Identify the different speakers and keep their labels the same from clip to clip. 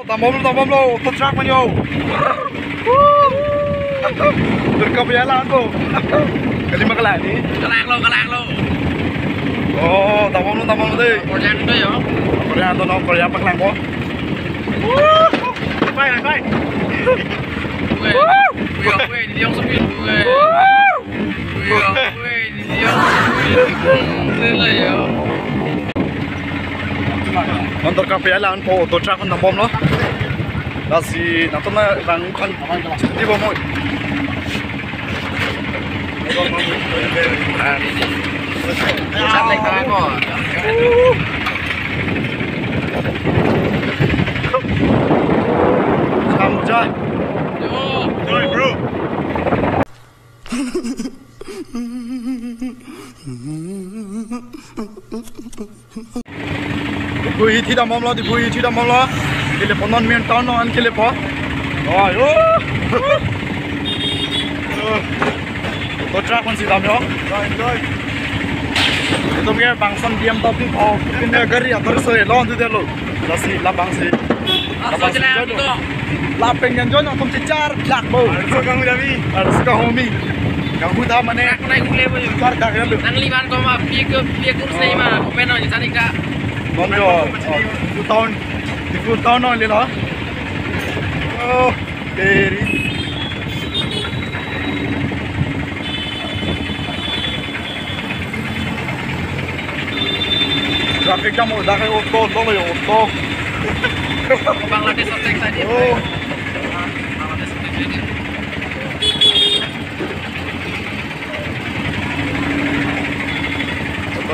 Speaker 1: Tamam lo, tamam lo, tutrak man yo. Berkepialan ko. Kalima kalani.
Speaker 2: Kalak lo, kalak lo.
Speaker 1: Oh, tamam lo, tamam lo deh.
Speaker 2: Korean itu ya.
Speaker 1: Korea to no, Korea paklang ko. Bye, bye.
Speaker 2: Gue, gue, gue, di yang sepi gue. Gue, gue, di yang sepi. Lele ya.
Speaker 1: มันตัวกาแฟล้านโพตัว
Speaker 2: จ้าคน
Speaker 1: ทำ
Speaker 2: บ
Speaker 1: อมเนาะลาสีนักต้นน่ะรังคันที่บอมหมดชัดเลยครับก็ทำจ้า Sorry, bro. Mm-hmm. Gari atar soi lo tu delo. Là gì là bằng gì?
Speaker 2: Asal jalan itu.
Speaker 1: La pengen jo no tum cicar lak bo. Harus kamu dami. Harus kau homi. Kamu tahu mana?
Speaker 2: Nak naik ule bo.
Speaker 1: Kar dak lu.
Speaker 2: Nang liban ko ma piye ke piye kurus ni ma. Openo ni
Speaker 1: no lo. Oh, teri. Traffic jam udah kayak auto, auto lo auto.
Speaker 2: Bangladesh attack tadi.
Speaker 1: Oh.
Speaker 2: Bangladesh attack tadi.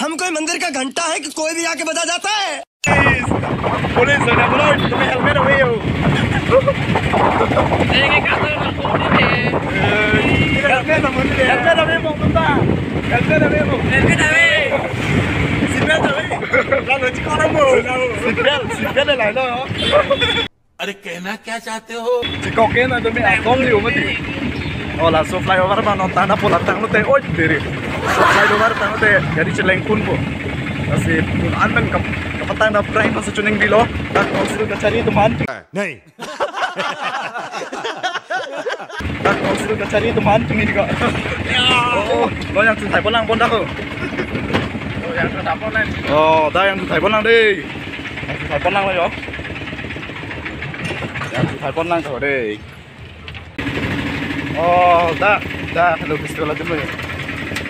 Speaker 3: हम कोई मंदिर का घंटा है कि कोई भी आके बजा जाता है?
Speaker 1: पुलिस
Speaker 4: अरे कहना क्या चाहते हो?
Speaker 1: कोकेन तुम्हें ओला लियो मत बनाता ना Flyover तेरे। Flyover tang no te jadi celeng kun po. Kasi kun anmen kap kapatang na prime sa chuning dilo. Tak konsul ka cari teman.
Speaker 4: नहीं
Speaker 1: Tak konsul ka cari teman tumi juga. Oh, lo yang tuntai bolang pon dah ko.
Speaker 2: Oh, yang sudah ponen.
Speaker 1: Oh, dah yang tuntai bolang deh. Yang tuntai bolang lo yo. Yang tuntai bolang ko deh. Oh, dah, dah hello aja lo ya.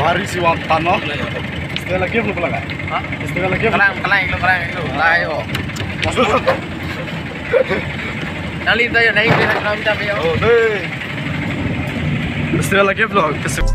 Speaker 1: Bari si tano. Festival lagi belum pula
Speaker 2: Hah?
Speaker 1: Festival lagi.
Speaker 2: Kelang, kelang, itu kelang itu. Tayo. Nali tayo naik di sana minta tayo.
Speaker 1: Oh. Festival lagi belum? Festival.